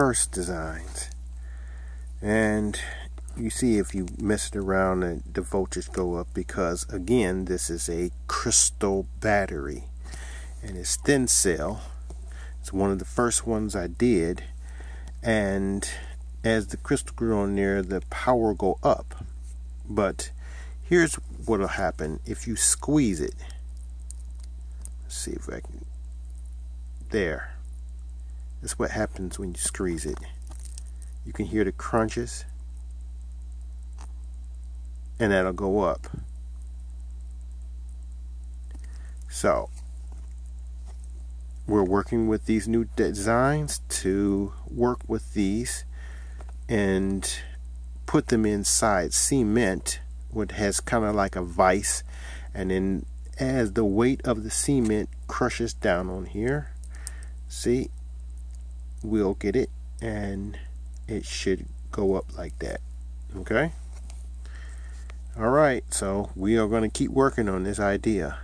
first designs. And you see if you mess it around the voltage go up because again this is a crystal battery. And it's thin cell. It's one of the first ones I did. And as the crystal grew on there the power go up. But here's what'll happen if you squeeze it. Let's see if I can there that's what happens when you squeeze it you can hear the crunches and that'll go up. So, we're working with these new designs to work with these and put them inside cement, which has kind of like a vise, and then as the weight of the cement crushes down on here, see, we'll get it and it should go up like that. Okay? All right, so we are going to keep working on this idea.